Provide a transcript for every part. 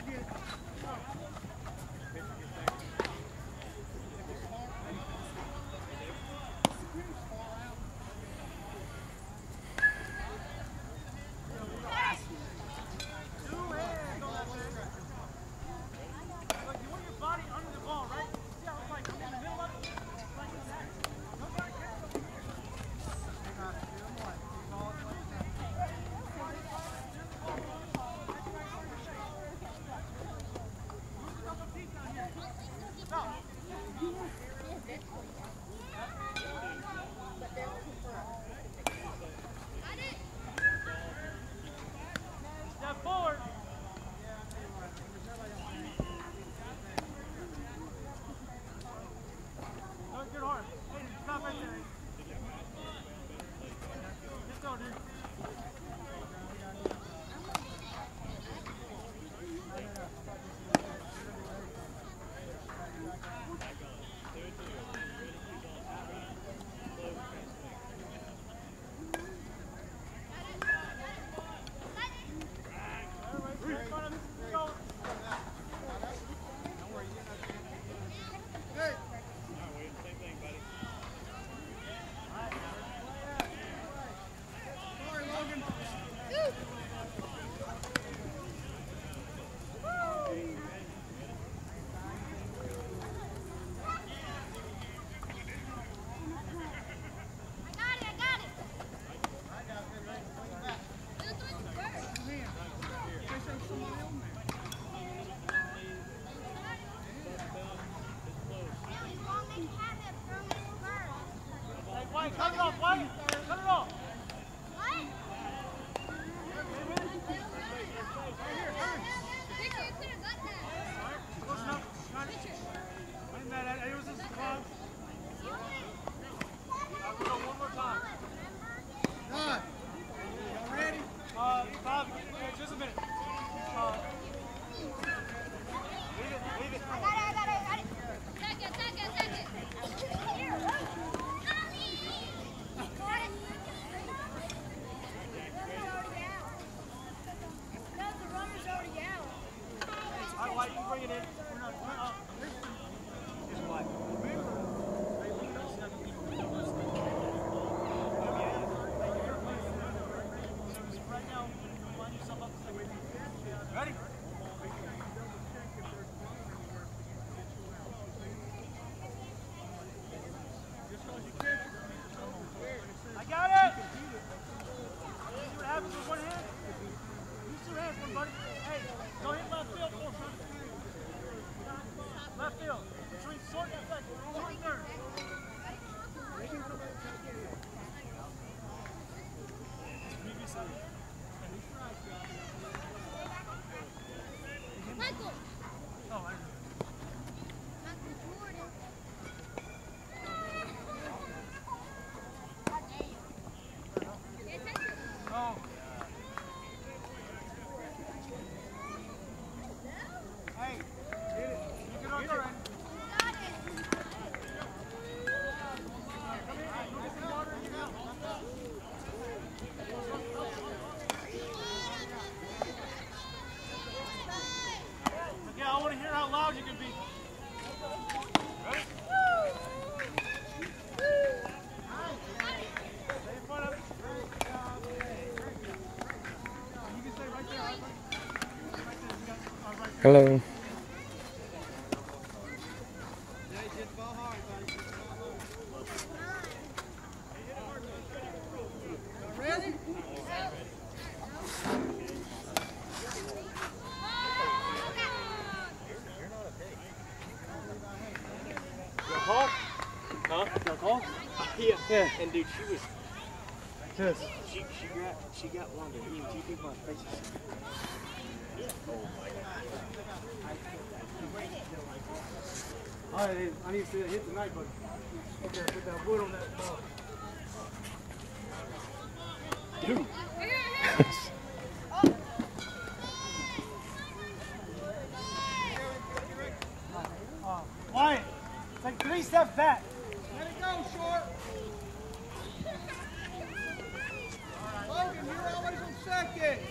again. Hello. Yeah. And dude, she was. Yes. She, she got she got one of the EMT people on Facebook. All right, I need to hit the night button. Okay, put that wood on that dog. Dude. Take three steps back. Let it go, short. Logan, you're always on second.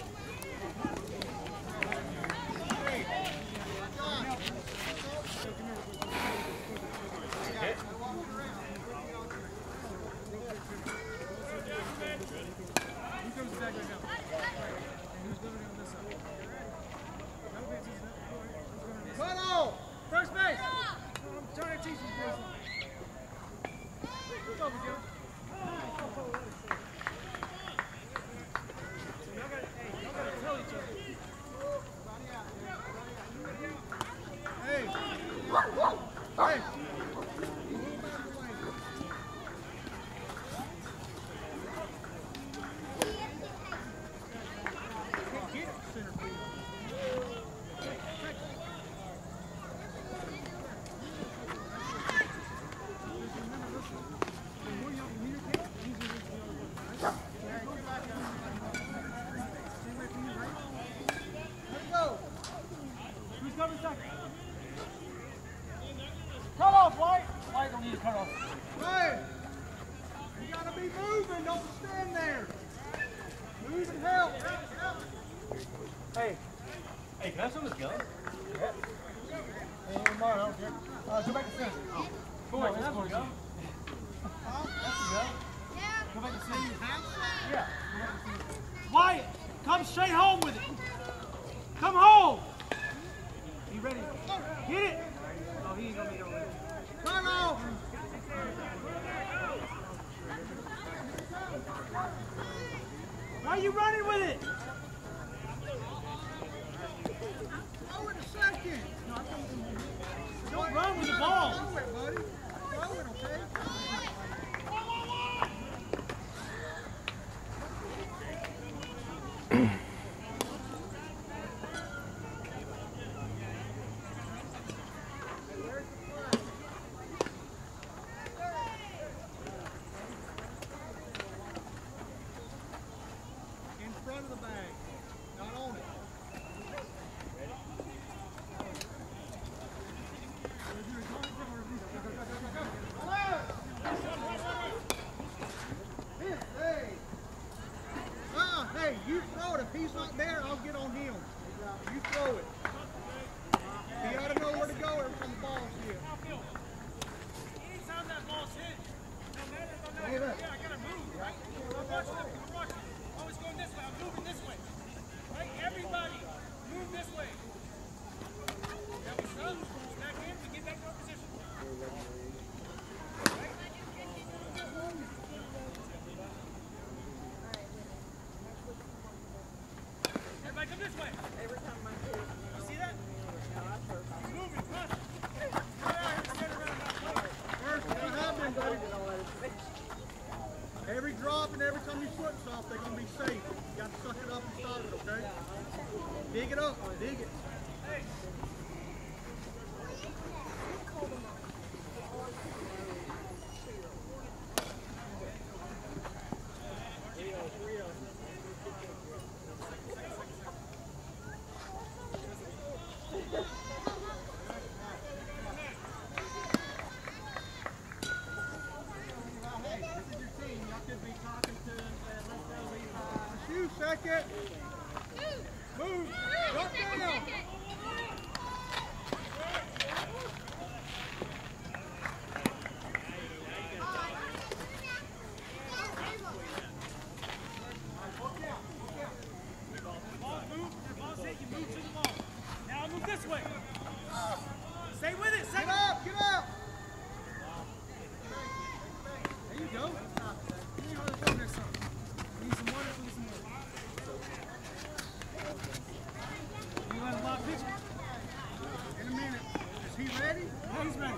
Ready? Yeah, he's ready.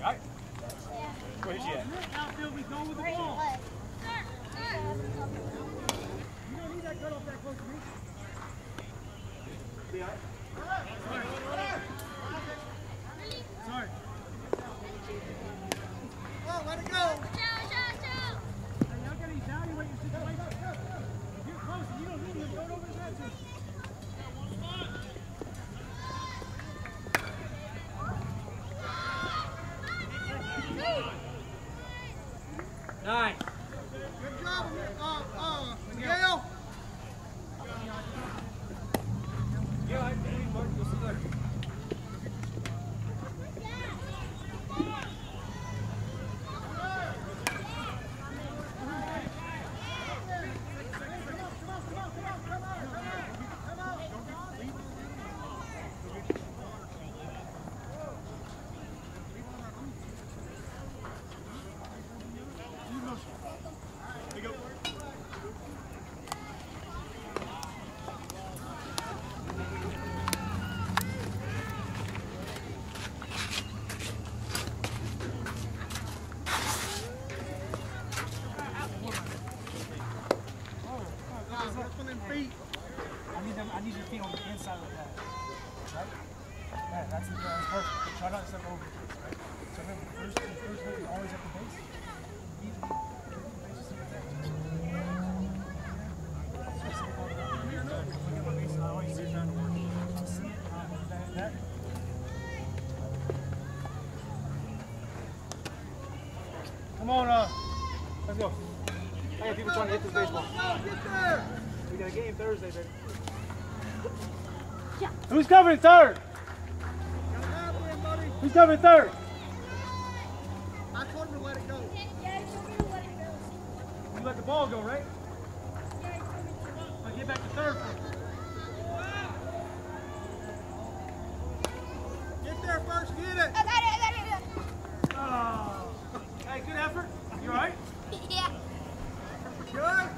Right? Where's he at? Outfield, we go with the ball. You don't need that cut off that close to me. Sorry. Oh, let it go. Hey, y'all gotta evaluate your situation. If you're close and you don't need him, don't over the net to him. Nine. Good job, uh, uh, Miguel. Yeah, I think Mark was there. I need them. I need your feet on the inside of the pad. Right? Yeah, that's the that's perfect. Try not to step over. Right? So remember, first, the first hit is always at the base. Easy. Look at my base. I always sit down to work. See it. uh, that- that. Come on, uh, let's go. I got people trying to hit this baseball. We got a game Thursday, baby. Who's coming third? Who's coming third? I told him to let it go. You let the ball go, right? I'll get back to third. Get there first, get it. Oh. Hey, good effort. You all right? Yeah. Good.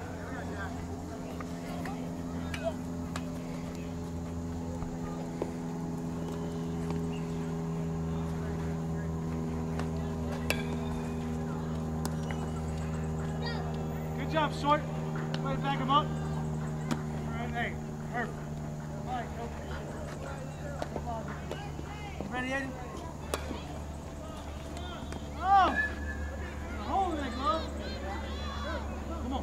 Good job, short. Way to back him up. All right, hey, perfect. All right, go. Ready, Eddie? Oh! A hole in that glove. Come on.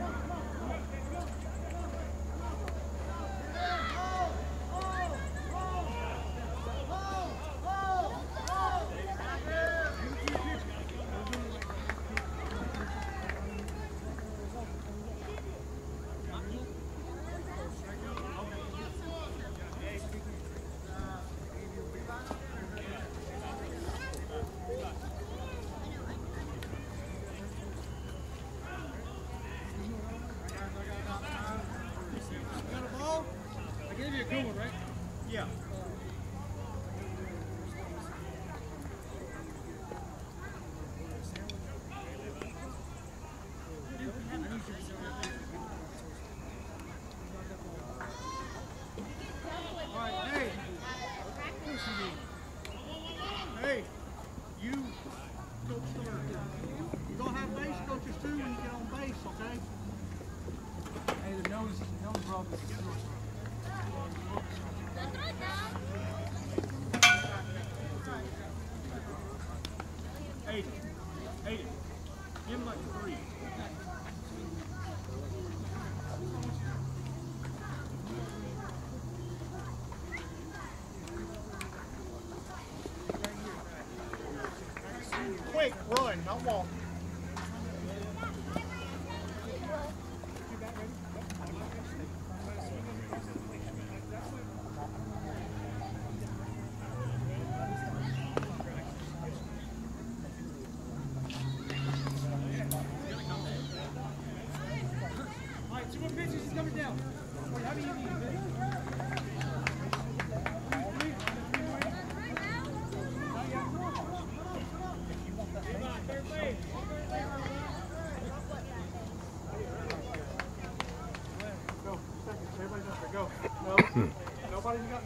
You got a ball? I gave you a good one, right? Yeah. All right, hey. Hey, you coach third. You don't have base coaches too when you get on base, okay? Hey, hey, give him like. Quick, run, not walk. you got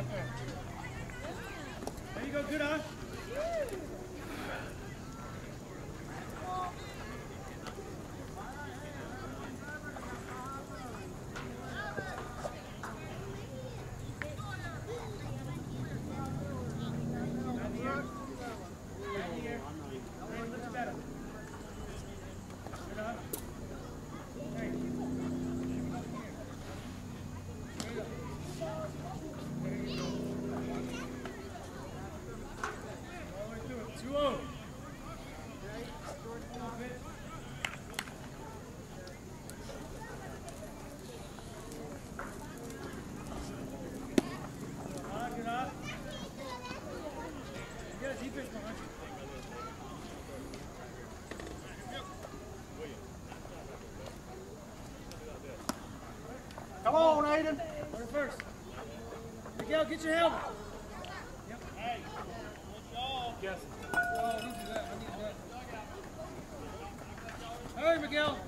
right there. There you go, good on. Come on, Aiden. Order first. Miguel, get your helmet. Yep. Hey. Yes. Oh, Miguel.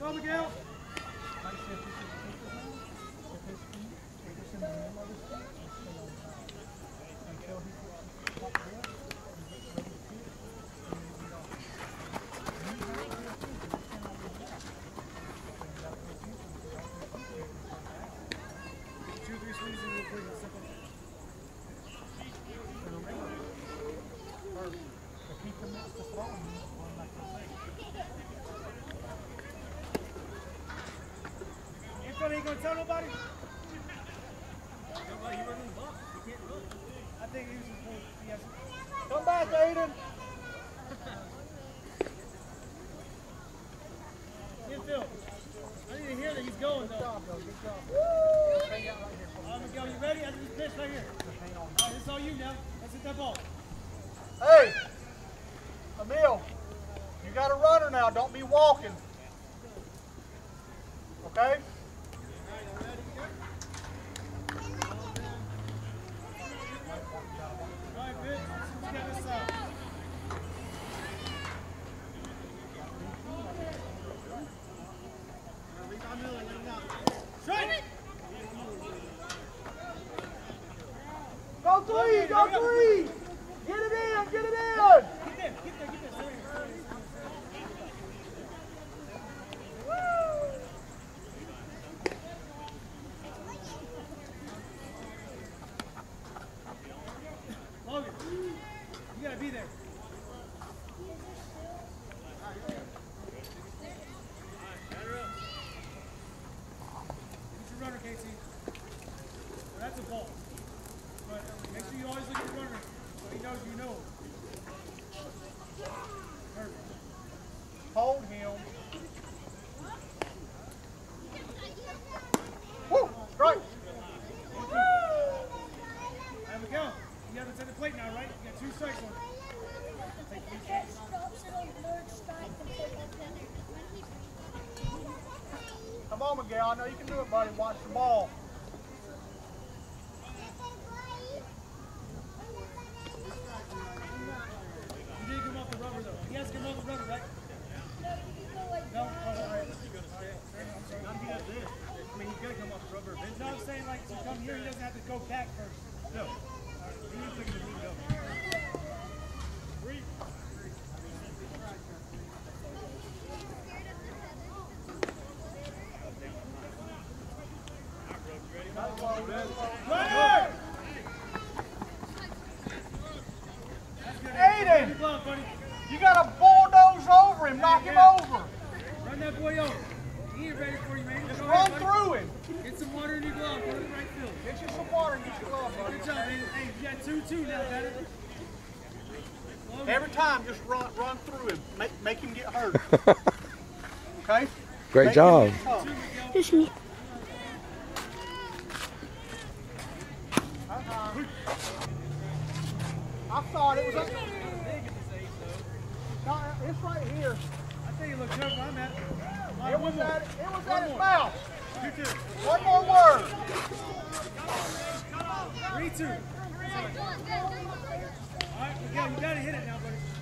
Go, Miguel. Two, three swings in real quick. That's simple. Anthony ain't gonna tell nobody? I Come back, Aiden. Infield. I need to hear that he's going though. All right, Miguel, you ready? After this pitch right here. All right, is all you now. Let's hit that ball. Hey, Emil, you got a runner now. Don't be walking. Okay? All right, pitch. Let's get this out. Strike! Go three, go three. Get it in, get it in. Get there, get there, get there. Stay right here. Logan, you gotta be there. Get your runner, KT. That's a ball. But make sure you always look at the runner so he knows you know. Perfect. Hold him. Woo, strike. There we go. You have to take the plate now, right? You got two strikes on it. Take three strikes. Miguel. I know you can do it, buddy. Watch the ball. You didn't come off the rubber though. He has to come off the rubber, right? No. Oh. I'm sorry. I'm good. I mean, he's come off the rubber eventually. No, I'm saying like to come here, he doesn't have to go back first. No. Great job. Oh. Uh-huh. It's right here. I It was at mouth. One more word. Three, two. All right, gotta hit it now, buddy.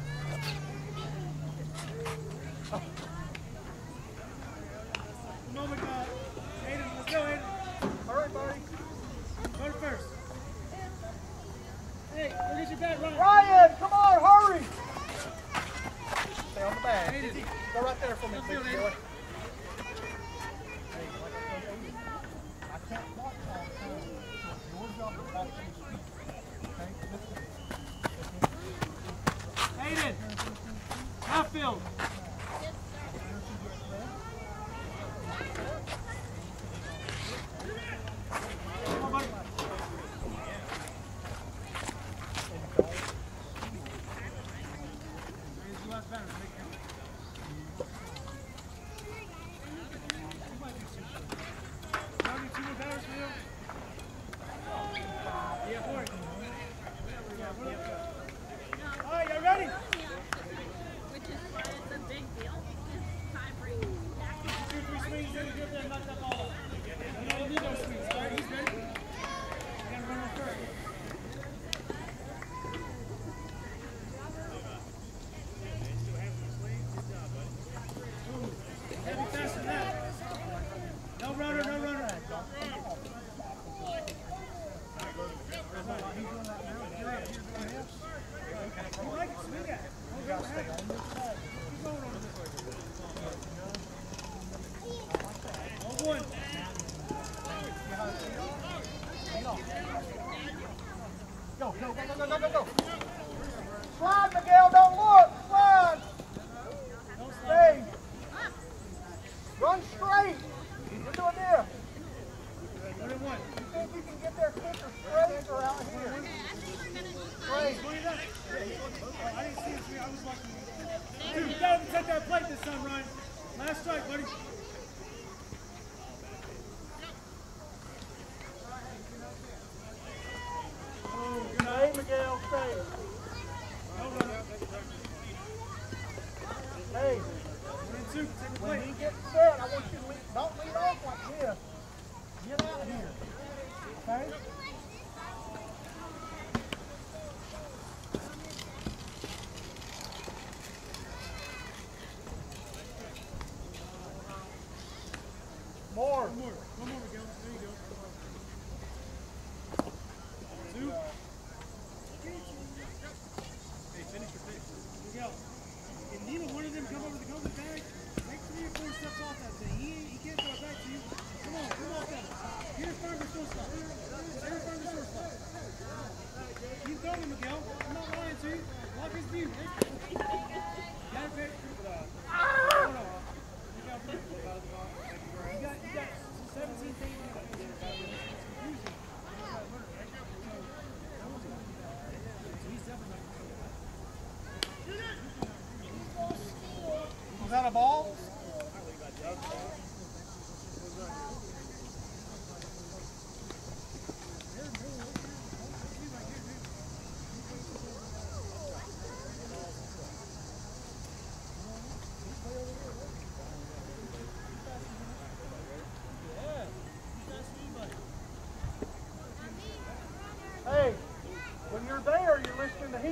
Josh Banner.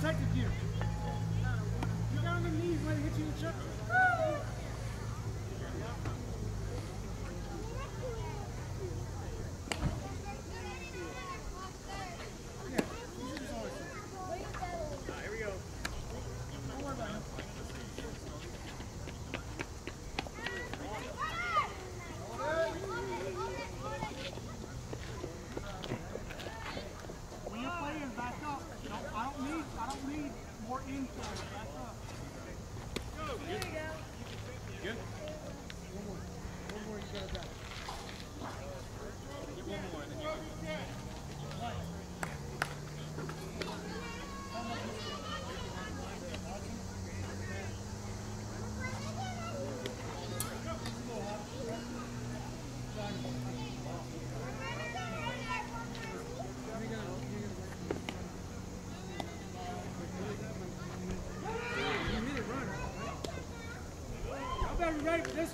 Second gear. You got on the knees, might hit you in the chest.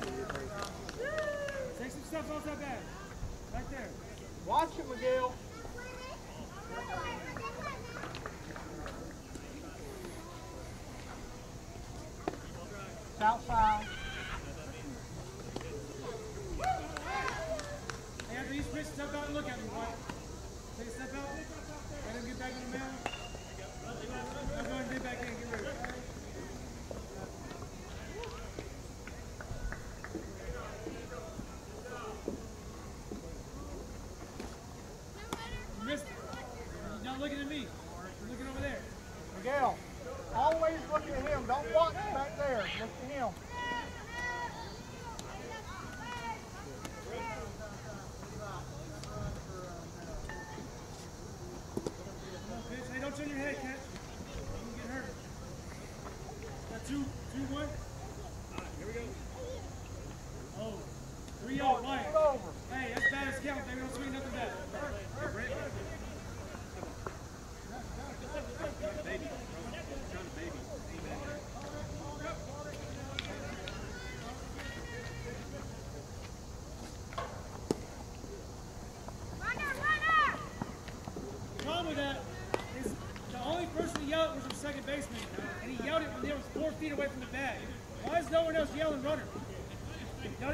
this. Take some steps off that bag. Right there. Watch it, Miguel. Punch on your head, Cat. You can get hurt. Got two, two, one. All right, here we go. Oh, three out, Wyatt.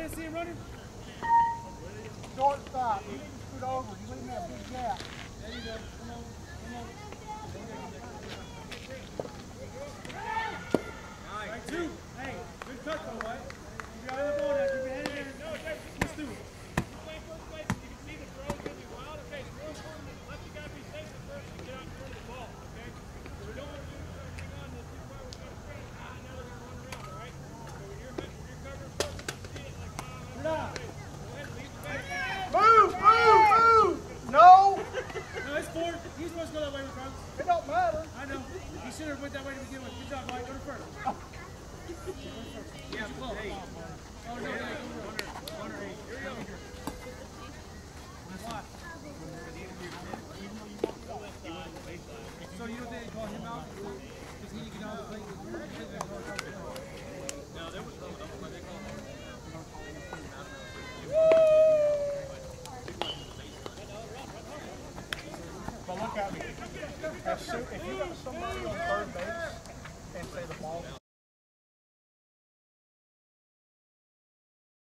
guys see him running?